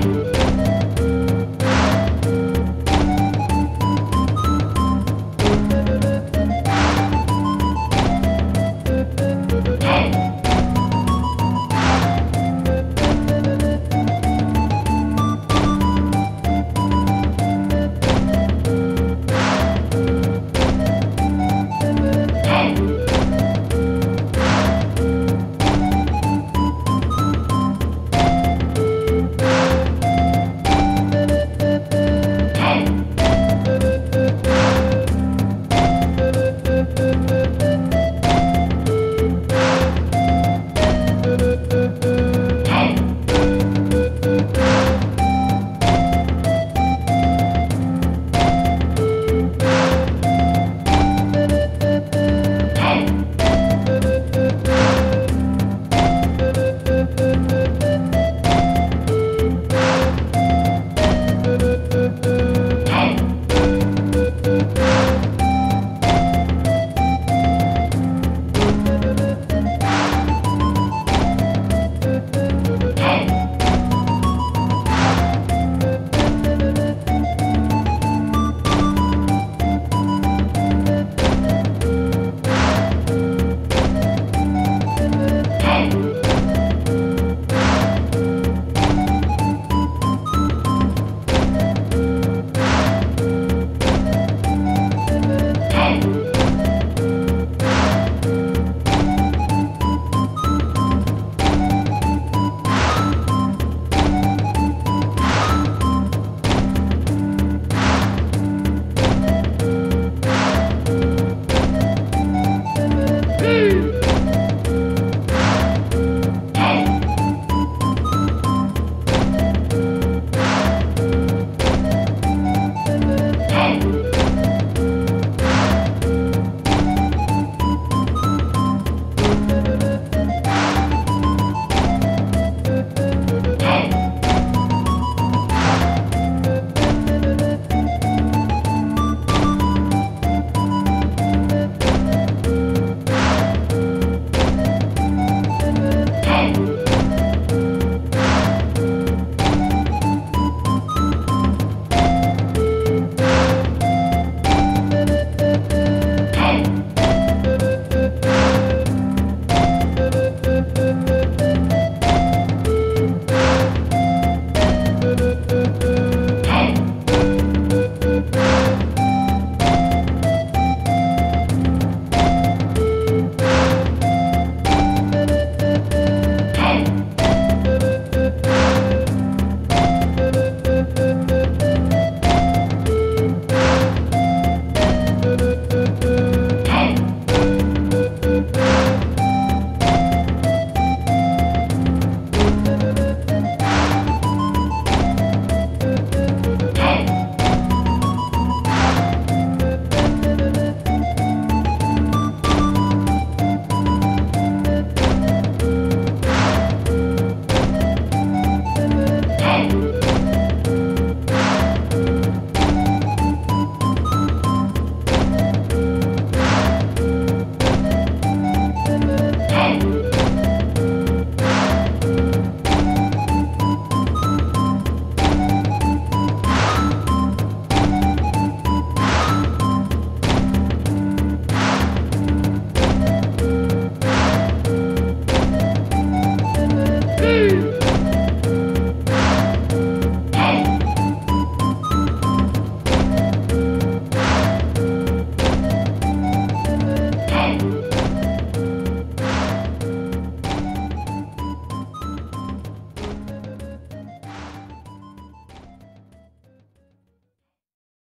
head.